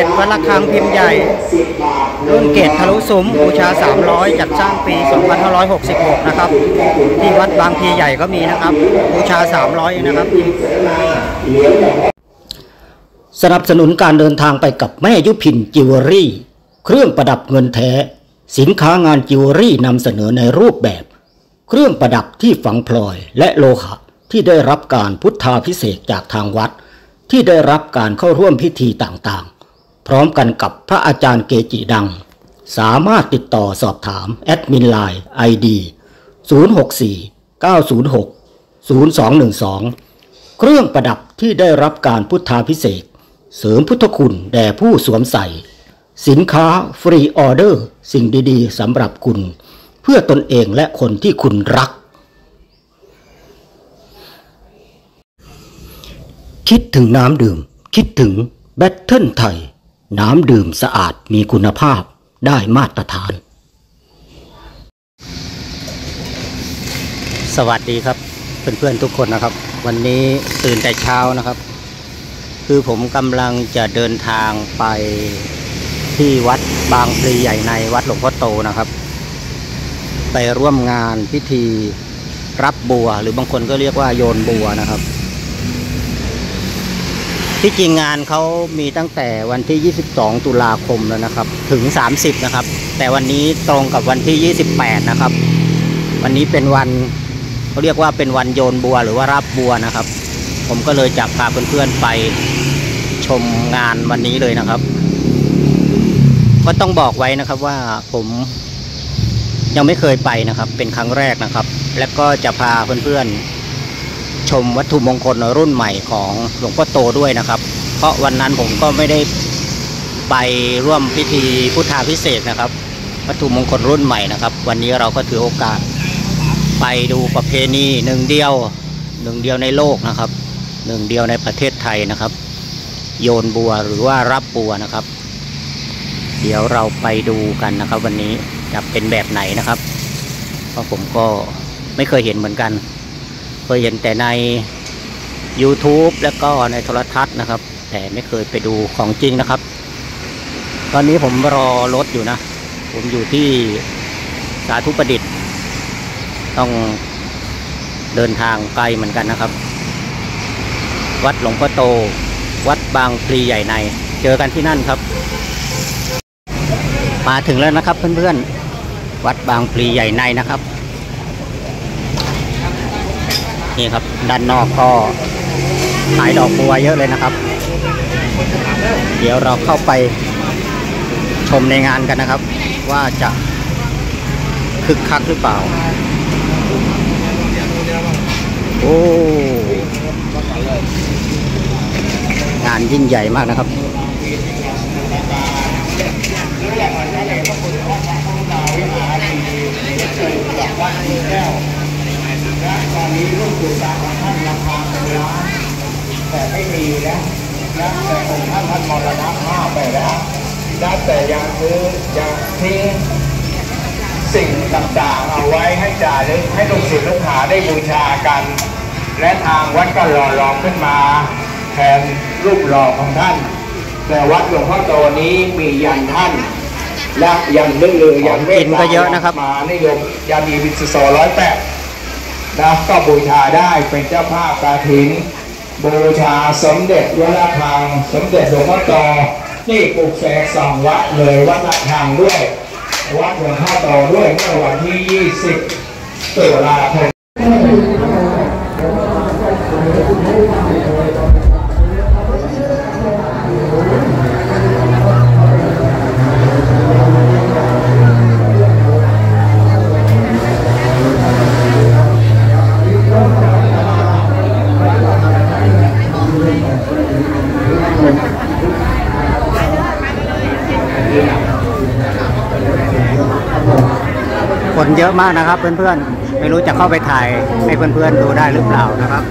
สมเด็จวัดระฆังพิมพ์ใหญ่ รุ่นเกศทะลุซุ้มบูชา 300 จัดสร้างปี 2566 นะครับ ที่วัดบางพลีใหญ่ก็มีนะครับ บูชา 300 นะครับ สนับสนุนการเดินทางไปกับแม่ยุพินจิวเวลรี่ เครื่องประดับเงินแท้ สินค้างานจิวเวลรี่นำเสนอในรูปแบบ เครื่องประดับที่ฝังพลอยและโลหะที่ได้รับการพุทธาภิเษกจากทางวัดที่ได้รับการเข้าร่วมพิธีต่างๆ ร้อมกันกับพระอาจารย์เกจิดัง สามารถติดต่อสอบถาม แอดมินไลน์ ID 064 906 0212 เครื่องประดับที่ได้รับการพุทธาพิเศษ เสริมพุทธคุณแด่ผู้สวมใส่ สินค้าฟรีออเดอร์ สิ่งดีๆสำหรับคุณ เพื่อตนเองและคนที่คุณรัก คิดถึงน้ำดื่ม คิดถึงแบตเทิลไทย น้ำดื่มสะอาดมีคุณภาพได้มาตรฐาน สวัสดีครับเพื่อนๆทุกคนนะครับ วันนี้ตื่นแต่เช้านะครับ คือผมกำลังจะเดินทางไปที่วัดบางพลีใหญ่ในวัดหลวงพ่อโตนะครับ ไปร่วมงานพิธีรับบัว หรือบางคนก็เรียกว่าโยนบัวนะครับ ที่จริงงานเขามีตั้งแต่วันที่ 22 ตุลาคมแล้วนะครับ ถึง 30 นะครับ แต่วันนี้ตรงกับวันที่ 28 นะครับ วันนี้เป็นวันเขาเรียกว่าเป็นวันโยนบัวหรือว่ารับบัวนะครับ ผมก็เลยจะพาเพื่อนๆไปชมงานวันนี้เลยนะครับ ก็ต้องบอกไว้นะครับว่าผมยังไม่เคยไปนะครับ เป็นครั้งแรกนะครับ และก็จะพาเพื่อนๆ ชมวัตถุมงคลรุ่นใหม่ของหลวงพ่อโตด้วยนะครับ เพราะวันนั้นผมก็ไม่ได้ไปร่วมพิธีพุทธาพิเศษนะครับ วัตถุมงคลรุ่นใหม่นะครับ วันนี้เราก็ถือโอกาส ไปดูประเพณีหนึ่งเดียวหนึ่งเดียวในโลกนะครับหนึ่งเดียวในประเทศไทยนะครับ โยนบัวหรือว่ารับบัวนะครับ เดี๋ยวเราไปดูกันนะครับ วันนี้จะเป็นแบบไหนนะครับ เพราะผมก็ไม่เคยเห็นเหมือนกัน ยเห็นแต่ใน YouTube แล้วก็ในโทรทัศน์นะครับ แต่ไม่เคยไปดูของจริงนะครับ ตอนนี้ผมรอรถอยู่นะ ผมอยู่ที่สาธุประดิษฐ์ ต้องเดินทางไกลเหมือนกันนะครับ วัดหลวงพ่อโต วัดบางพลีใหญ่ใน เจอกันที่นั่นครับ มาถึงแล้วนะครับเพื่อนๆ วัดบางพลีใหญ่ในนะครับ นี่ครับ ด้านนอกก็ขายดอกบัวเยอะเลยนะครับ เดี๋ยวเราเข้าไปชมในงานกันนะครับ ว่าจะคึกคักหรือเปล่า โอ้งานยิ่งใหญ่มากนะครับ แต่ไม่มีนะนะแต่องค์ท่านท่านมรณภาพไปแล้วนะแต่ยังคือยังทิ้งสิ่งต่างๆ เอาไว้ให้จ่าลึกให้ลูกศิษย์ลูกหาได้บูชากัน และทางวัดก็หล่อหลอมขึ้นมาแทนรูปหล่อของท่าน แต่วัดหลวงพ่อโตนี้มียันท่านและยันดื้อลือยันเวทของกินก็เยอะนะครับมานิยมยามีวิสุโซร้อยแปด นะก็บูชาได้เป็นเจ้าภาพกาถิน บูชาสมเด็จวัดระคัง สมเด็จหลวงพ่อโตนี่ปลูกแสกสองวัดเลยวัดละคังด้วย วัดหลวงพ่อโตด้วยเมื่อวันที่ 20ตุลาคม มากนะครับ เพื่อนๆ ไม่รู้จะเข้าไปถ่ายให้เพื่อนๆดูได้หรือเปล่านะครับ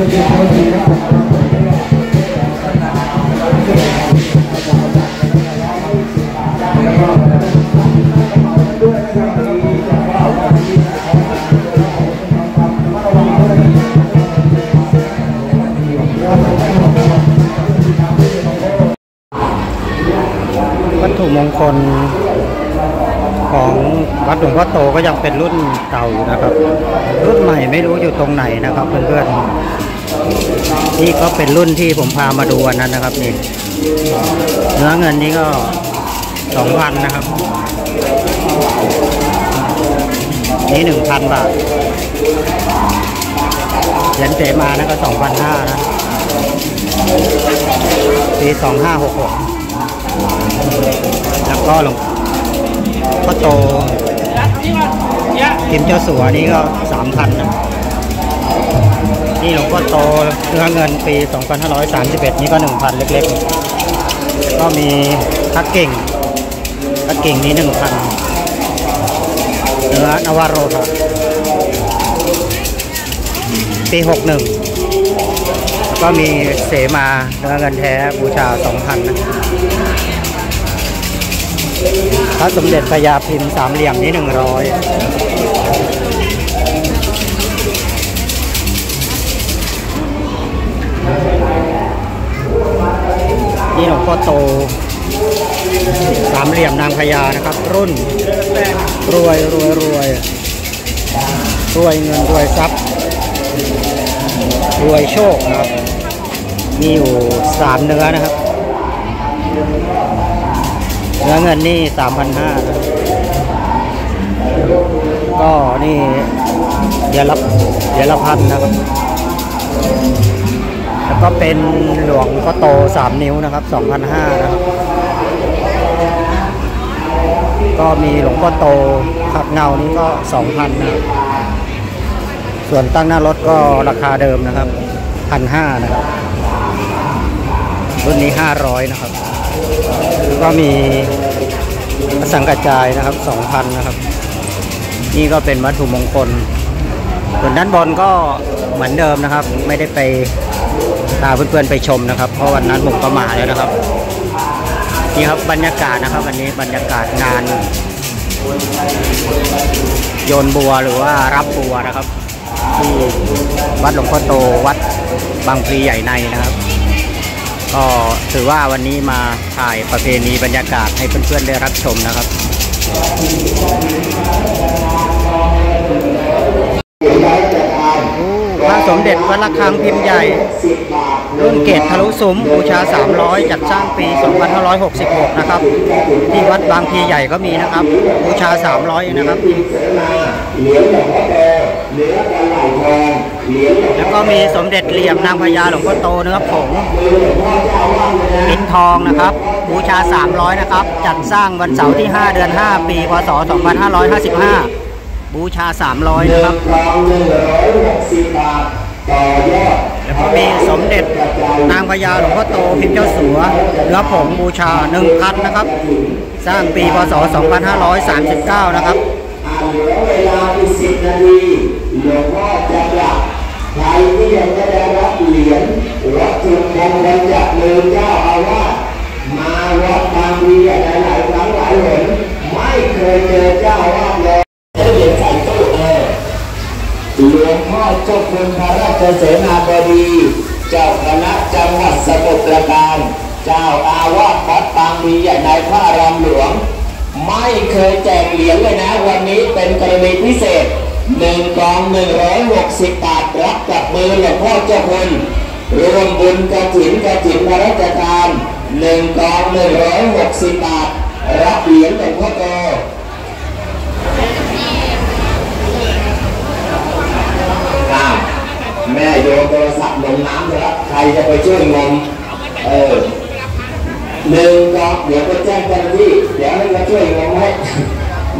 วั เป็นรุ่นเก่าอยู่นะครับ รุ่นใหม่ไม่รู้อยู่ตรงไหนนะครับ เพื่อนๆนี่ก็เป็นรุ่นที่ผมพามาดูวันนั้นนะครับนี่เนื้อเงินนี่ก็สองพันนะครับ นี่หนึ่งพันบาทเหรียญเสมานะก็สองพันห้านะปีสองห้าหกหกแล้วก็หลวงพ่อโต พิมพ์เจ้าสัวนี่ก็สามพันนะนี่หลวงพ่อโตเนื้อเงินปี 2531 นี่ก็ 1,000 เล็กๆ ก็มีทักเก่งทักเก่งนี้ 1,000 เนื้อนวโรธาปี 61แล้วก็มีเสมาเนื้อเงินแท้บูชา 2,000 นะ พระสมเด็จพญาพิมพ์สามเหลี่ยมนี้หนึ่งร้อยนี่หลวงพ่อโตสามเหลี่ยมนางพญานะครับ รุ่น รวยรวยรวยรวยเงินรวยทรัพย์ รวยโชคนะครับ มีอยู่สามเนื้อนะครับ นื้อเงินนี่สามพันห้าก็นี่เดี๋ยวละเดี๋ยวละพันนะครับ แล้วก็เป็นหลวงพ่อโตสามนิ้วนะครับสองพันห้านะครับ ก็มีหลวงพ่อโตขับเงานี่ก็สองพันนะส่วนตั้งหน้ารถก็ราคาเดิมนะครับพันห้านะครับ รุ่นนี้ห้าร้อยนะครับ ก็มีสังกัจจายนะครับสองพันนะครับ นี่ก็เป็นวัตถุมงคล ส่วนด้านบนก็เหมือนเดิมนะครับ ไม่ได้ไปพาเพื่อนๆไปชมนะครับ เพราะวันนั้นผมก็มาแล้วนะครับ นี่ครับบรรยากาศนะครับ วันนี้บรรยากาศงาน โยนบัวหรือว่ารับบัวนะครับที่วัดหลวงพ่อโตวัดบางพลีใหญ่ในนะครับ ก็ถือว่าวันนี้มาถ่ายประเพณีบรรยากาศให้เพื่อนๆได้รับชมนะครับพระสมเด็จวัดระฆังพิมพ์ใหญ่ รุ่นเกตทะลุสุมบูชา 300 จัดสร้างปี 2566 นะครับ ที่วัดบางพีใหญ่ก็มีนะครับ บูชา 300 นะครับ แล้วก็มีสมเด็จเหลี่ยมนางพญาหลวงพ่อโตเนื้อผงปินทองนะครับ บูชา 300 นะครับ จัดสร้างวันเสาร์ที่ 5 เดือน 5 ปี พศ 2555 บูชา 300 นะครับแล้วก็มีสมเด็จนางพญาหลวงพ่อโตพิมพ์เจ้าสัวเนื้อผงบูชา 1,000 นะครับ สร้างปี พศ 2539 นะครับเหลือเวลาอีกสิบนาที หลวงพ่อจะกลับใครที่ยังไม่ได้รับเหรียญวัตถุมงคลจากมือเจ้าอาวาสมาวัดบางทีหลายๆครั้งหลายหนไม่เคยเจอเจ้าอาวาสเลยเหรียญใส่ตู้เออหลวงพ่อเจ้าคุณพระราชเสนาบดีเจ้าคณะจังหวัดสมุทรปราการ เจ้าอาวาสวัดบางพลีใหญ่ในพระรามหลวง ไม่เคยแจกเหรียญเลยนะ วันนี้เป็นกรณีพิเศษ หนึ่งกองหนึ่งร้อยหกสิบบาทรับกับมือหลวงพ่อเจ้าคุณรวมบุญกระถินกระถินพระราชทานหนึ่งกองหนึ่งร้อยหกสิบบาทรับเหรียญหลวงพ่อโตแม่โยนโทรศัพท์ลงน้ำเลยครับใครจะไปช่วยงมเออหนึ่งกองเดี๋ยวก็แจ้งเจ้าหน้าที่เดี๋ยวให้มาช่วยงงให้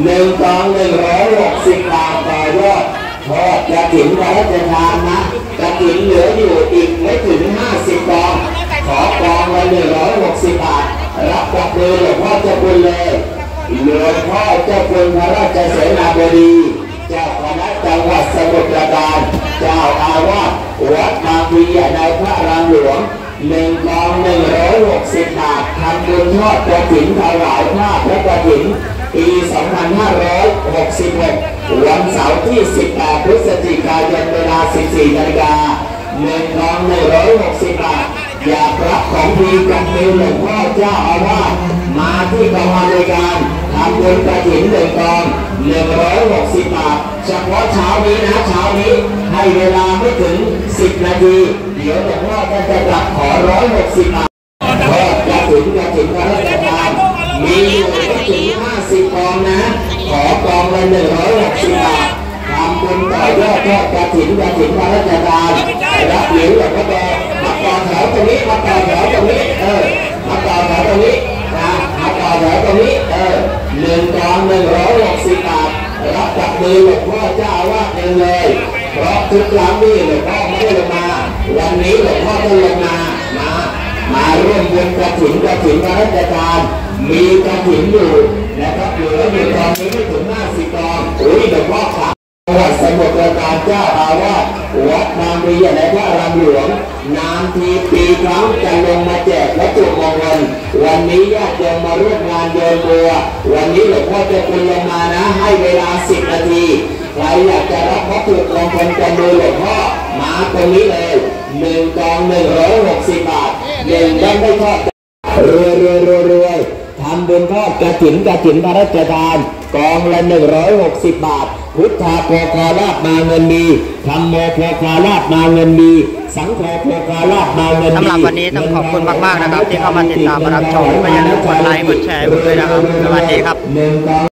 หนึ่งกองหนึ่งร้อยหกสิบบาทต่อยอดทอดกระถิ่นพระราชทานนะกระถิ่นเหลืออยู่อีกไม่ถึงห้าสิบกอง ขอกองละหนึ่งร้อยหกสิบบาท รับกับมือหลวงพ่อเจ้าคุณเลยหลวงพ่อเจ้าคุณพระราชเสนาบดีเจ้าคณะจังหวัดสมุทรปราการเจ้าอาวาสวัดบาพีใหญ่ในพระรามหลวงหนึ่งกองหนึ่งร้อยหกสิบบาททำบุญทอดกระถิ่นถวายผ้าพระกระถิ่น ปี 2566 วันเสาร์ที่ 18 พฤศจิกายนเวลา 14 นาฬิกาหนึ่งกอง160 บาท อยากรับของดีกับมือหลวงพ่อเจ้าอาวาสมาที่กองอำนวยการทำบุญกระถิ่นหนึ่งกอง160 บาท เฉพาะเช้านี้นะเช้านี้ ให้เวลาไม่ถึง 10 นาที เดี๋ยวหลวงพ่อจะจะกลับขอ 160 บาททอดกระถิ่นกระถิ่นพระราชทาน มีอยู่ไม่ถึง50กองนะ ขอกองละ160บบาททำบุญต่อยอดทอดกระถิ่นกระถิ่นพระราชทานรับเหรียญหลวงพ่อโตมาต่อแถวตรงนี้มาต่อแถวตรงนี้เออมาต่อแถวตรงนี้นะมาต่อแถวตรงนี้เออหนึ่งกอง160บบาทรับจากมือหลวงพ่อเจ้าอาวาเองเลยเพราะทุกครั้งนี่หลวงพ่อไม่ได้ลงมา วันนี้หลวงพ่อจะลงมามา มาร่วมบุญกระถิ่นกระถิ่นพระราชทานมีกระถิ่นอยู่นะครับเหลืออยู่ตอนนี้ไม่ถึง50กองอุ้ยหลวงพ่อขาจังหวัดสมุทรปราการเจ้าอาวาสวัดนามรีและพระรามหลวงนามทีปีครั้งจะลงมาแจกวัตถุมงคลวันนี้ญาติโยมมาร่วมงานโยนบัว วันนี้หลวงพ่อจะคุณลงมานะ ให้เวลา10นาทีใครอยากจะรับวัตถุมงคลจากมือหลวงพ่อมาตรงนี้เลยหนึ่งกองหนึ่งร้อยหกสิบบาท หนึ่งยังไม่ทอดรวยรวยรวยรวยทำบุญทอดกระถิ่นกระถิ่นพระราชทานกองละหนึ่งร้อยหกสิบบาท พุทธาโพคาราชมาเงินดีธรรมโมโพคาราชมาเงินดีสังโฆโพคาราชมาเงินดีสำหรับวันนี้ต้องขอบคุณมากๆนะครับ ที่เข้ามาติดตามมารับชมก็อย่าลืมกดไลค์กดแชร์ด้วยนะครับสวัสดีครับ